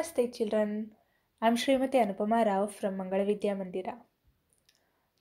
Namaste, children. I'm Srimati Anupama Rao from Mangala Vidya Mandira.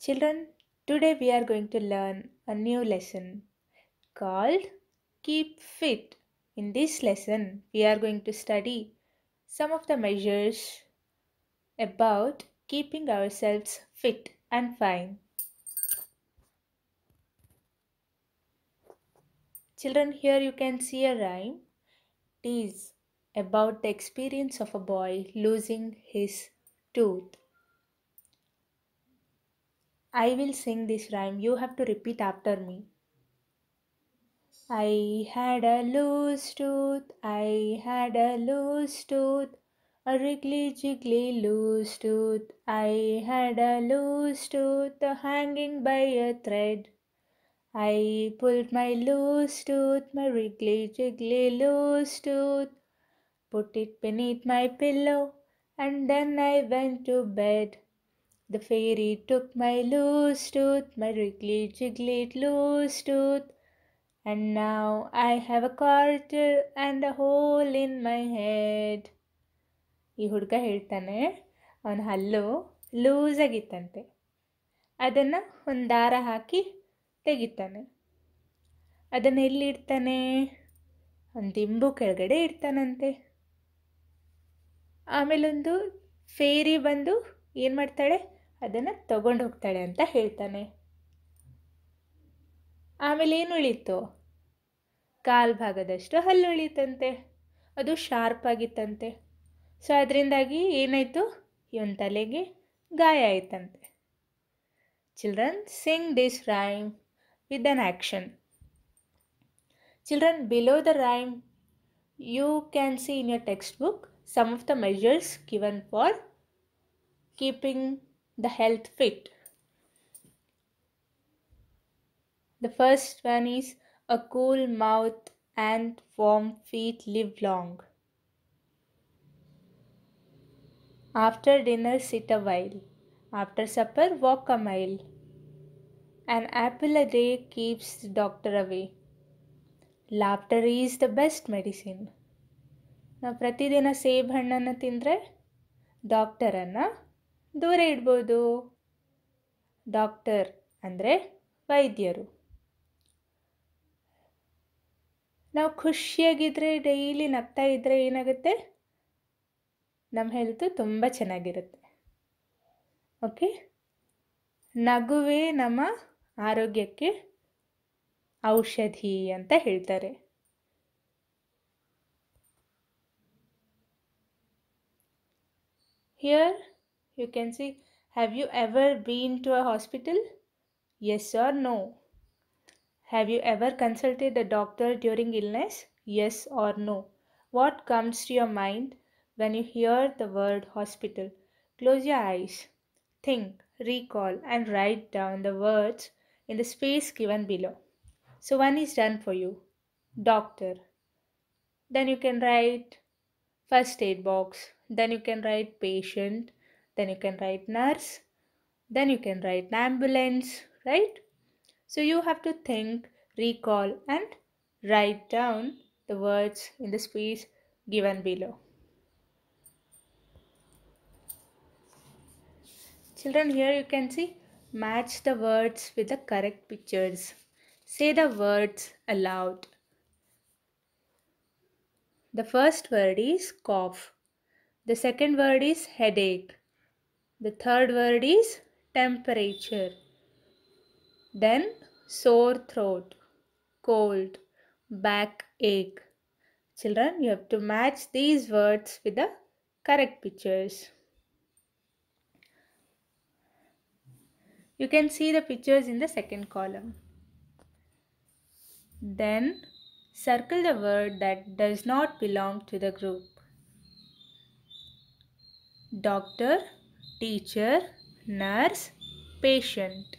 Children, today we are going to learn a new lesson called Keep Fit. In this lesson, we are going to study some of the measures about keeping ourselves fit and fine. Children, here you can see a rhyme. Is about the experience of a boy losing his tooth. I will sing this rhyme. You have to repeat after me. I had a loose tooth, I had a loose tooth, a wriggly jiggly loose tooth. I had a loose tooth hanging by a thread. I pulled my loose tooth, my wriggly jiggly loose tooth, put it beneath my pillow, and then I went to bed. The fairy took my loose tooth, my wriggly jiggly loose tooth, and now I have a quarter and a hole in my head. ಈ ಹುಡುಗ ಹೇಳ್ತಾನೆ ಅವನ ಹಲ್ಲು loose ಆಗಿತ್ತಂತೆ ಅದನ್ನು ಒಂದು ದಾರ ಹಾಕಿ ತೆಗಿತಾನೆ ಅದನ್ನು ಎಲ್ಲಿ ಇಡ್ತಾನೆ ಒಂದು ದಿಂಬು ಕೆಳಗಡೆ ಇಡ್ತಾನಂತೆ ಆಮೇಲೊಂದು ಫೇರಿ ಬಂದು ಏನು ಮಾಡ್ತಾಳೆ? ಅದನ್ನು ತಗೊಂಡು ಹೋಗ್ತಾಳೆ ಅಂತ ಹೇಳ್ತಾನೆ. ಆಮೇಲೆ ಏನು ಉಳೀತು ಕಾಲು ಭಾಗದಷ್ಟು ಹಲ್ಲು ಉಳೀತಂತೆ. ಅದು ಶಾರ್ಪ್ ಆಗಿತ್ತಂತೆ. ಸೊ ಅದರಿಂದಾಗಿ ಏನಾಯಿತು? ಇವನ ತಲೆಗೆ ಗಾಯ ಆಯ್ತಂತೆ. Children sing this rhyme with an action children below the rhyme you can see in your text textbook some of the measures given for keeping the health fit. The first one is a cool mouth and warm feet live long. After dinner, sit a while. After supper, walk a mile. An apple a day keeps the doctor away. Laughter is the best medicine. ನಾವು ಪ್ರತಿದಿನ ಸೇಬ್ ಹಣ್ಣನ್ನು ತಿಂದರೆ ಡಾಕ್ಟರನ್ನು ದೂರ ಇಡ್ಬೋದು. Doctor ಅಂದರೆ ವೈದ್ಯರು. ನಾವು ಖುಷಿಯಾಗಿದ್ದರೆ ಡೈಲಿ ನಗ್ತಾ ಇದ್ದರೆ ಏನಾಗುತ್ತೆ? ನಮ್ಮ ಹೆಲ್ತು ತುಂಬ ಚೆನ್ನಾಗಿರುತ್ತೆ. ಓಕೆ ನಗುವೇ ನಮ್ಮ ಆರೋಗ್ಯಕ್ಕೆ ಔಷಧಿ ಅಂತ ಹೇಳ್ತಾರೆ. Here you can see have you ever been to a hospital? Yes or no. Have you ever consulted a doctor during illness? Yes or no. What comes to your mind when you hear the word hospital? Close your eyes. Think, recall and write down the words in the space given below. So one is done for you. Doctor. Then you can write first aid box, then you can write patient. Then you can write nurse. Then you can write ambulance, right? So you have to think, recall, and write down the words in the space given below. Children, here you can see match the words with the correct pictures. Say the words aloud. The first word is cough. The second word is headache. The third word is temperature. Then sore throat, cold, backache. Children, you have to match these words with the correct pictures. You can see the pictures in the second column. Then circle the word that does not belong to the group. Doctor, teacher, nurse, patient.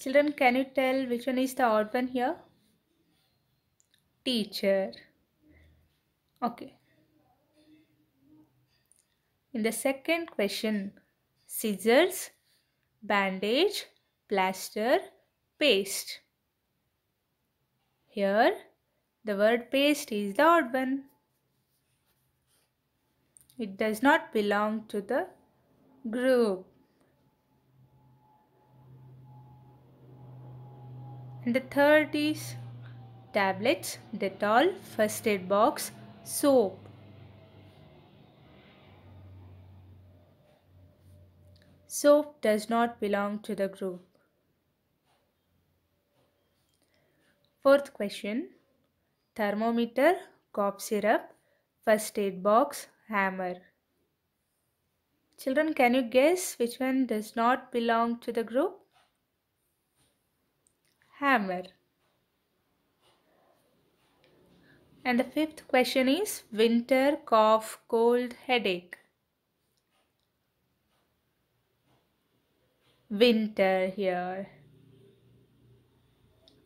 Children, can you tell which one is the odd one here? Teacher. Okay. In the second question, scissors, bandage, plaster, paste. Here, the word paste is the odd one. It does not belong to the group. And the third is tablets, Dettol, first aid box, soap. Soap does not belong to the group. Fourth question thermometer, cough syrup, first aid box, hammer. Children, can you guess which one does not belong to the group? Hammer. And the fifth question is winter, cough, cold, headache. Winter here.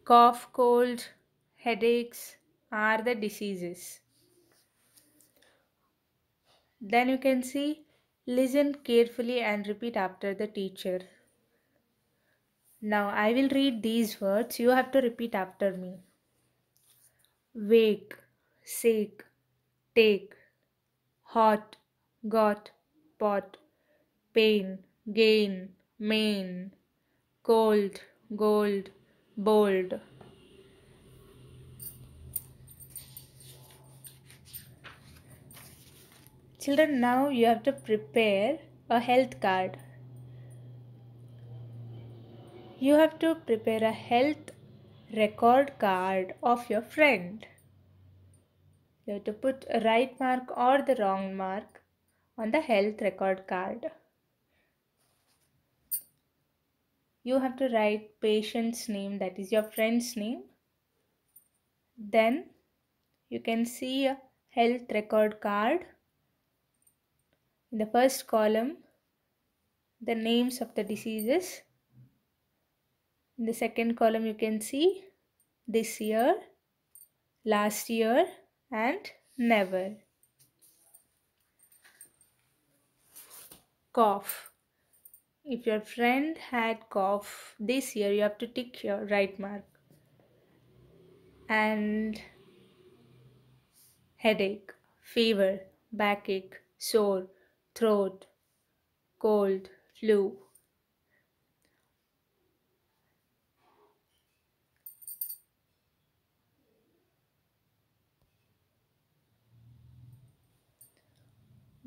Cough, cold, headaches are the diseases. Then you can see listen carefully and repeat after the teacher. Now I will read these words. You have to repeat after me. Wake, sake, take, hot, got, pot, pain, gain, main, cold, gold, bold. Children, now you have to prepare a health card. You have to prepare a health record card of your friend. You have to put a right mark or the wrong mark on the health record card. You have to write patient's name, that is your friend's name. Then you can see a health record card. In the first column, the names of the diseases. In the second column, you can see this year, last year, and never. Cough. If your friend had cough this year, you have to tick your right mark. And headache, fever, backache, sore, throat, cold, flu.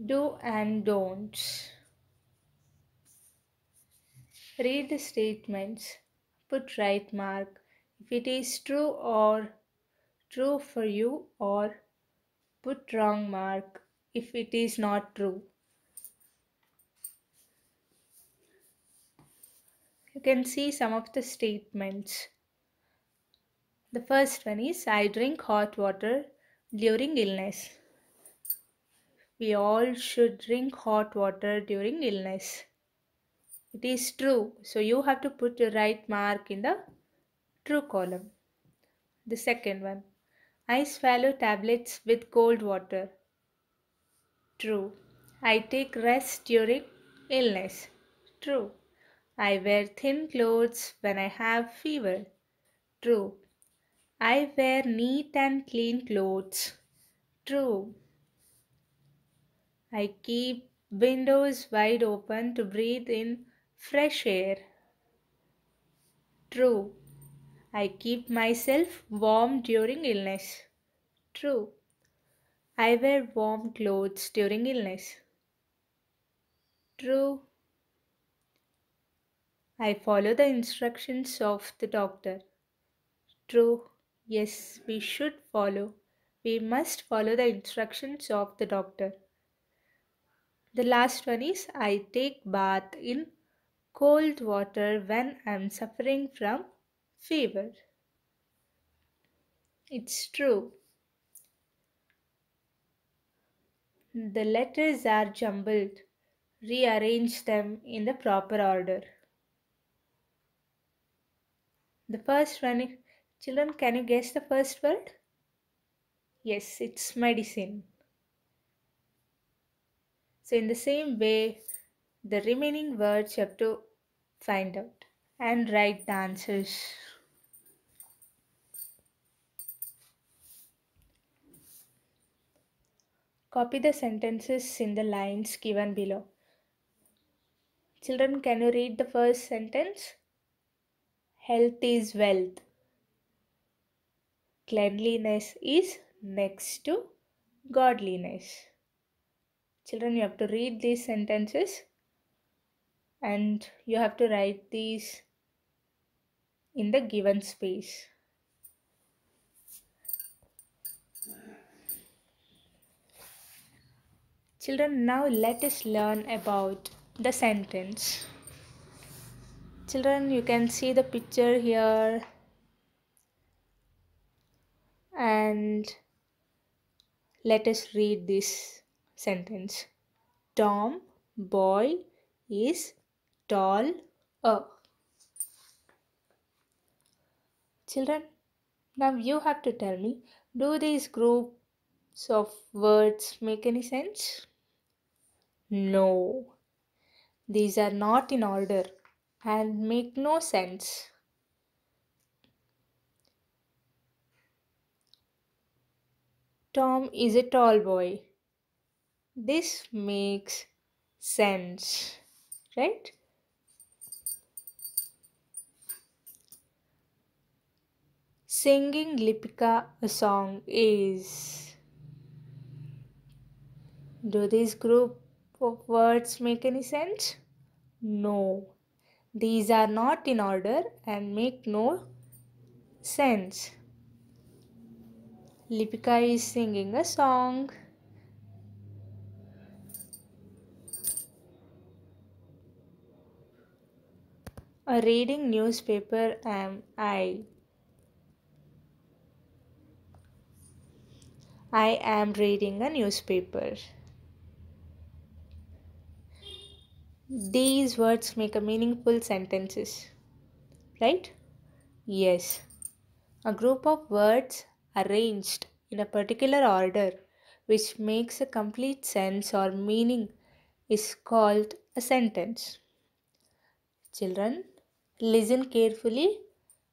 Do and don'ts. Read the statements. Put right mark if it is true or true for you, or put wrong mark if it is not true. You can see some of the statements. The first one is I drink hot water during illness. We all should drink hot water during illness. It is true. So you have to put the right mark in the true column. The second one I swallow tablets with cold water. True. I take rest during illness. True. I wear thin clothes when I have fever. True. I wear neat and clean clothes. True. I keep windows wide open to breathe in fresh air. True. I keep myself warm during illness. True. I wear warm clothes during illness. True. I follow the instructions of the doctor. True. Yes, we should follow. We must follow the instructions of the doctor. The last one is I take bath in cold water when I'm suffering from fever. It's true. The letters are jumbled. Rearrange them in the proper order. The first one, children, can you guess the first word? Yes, it's medicine. So, in the same way, the remaining words you have to find out and write the answers. Copy the sentences in the lines given below. Children, can you read the first sentence? Health is wealth. Cleanliness is next to godliness. Children, you have to read these sentences and you have to write these in the given space. Children, now let us learn about the sentence. Children, you can see the picture here and let us read this sentence. Tom boy is tall a. Children, now you have to tell me do these groups of words make any sense? No, these are not in order and make no sense. Tom is a tall boy. This makes sense, right? Singing Lipika a song is. Do these group of words make any sense? No. These are not in order and make no sense. Lipika is singing a song. A reading newspaper am I. I am reading a newspaper. These words make a meaningful sentences. Right? Yes. A group of words arranged in a particular order which makes a complete sense or meaning is called a sentence. Children, listen carefully.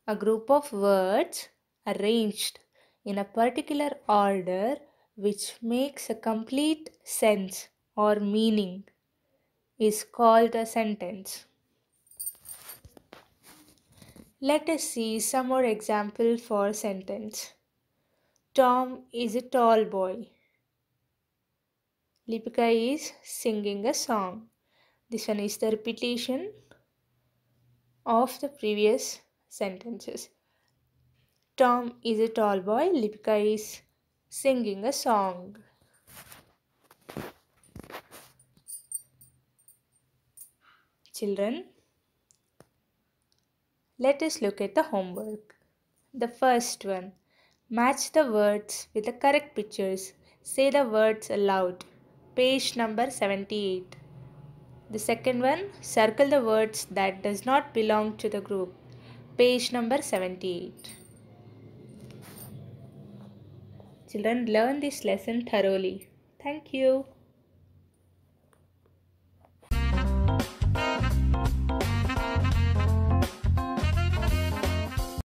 A group of words arranged in a particular order which makes a complete sense or meaning is called a sentence. Let us see some more example for sentence. Tom is a tall boy. Lipika is singing a song. This one is the repetition of the previous sentences. Tom is a tall boy. Lipika is singing a song. Children, let us look at the homework. The first one match the words with the correct pictures. Say the words aloud. Page number 78. The second one circle the words that does not belong to the group. Page number 78. Children, learn this lesson thoroughly. Thank you.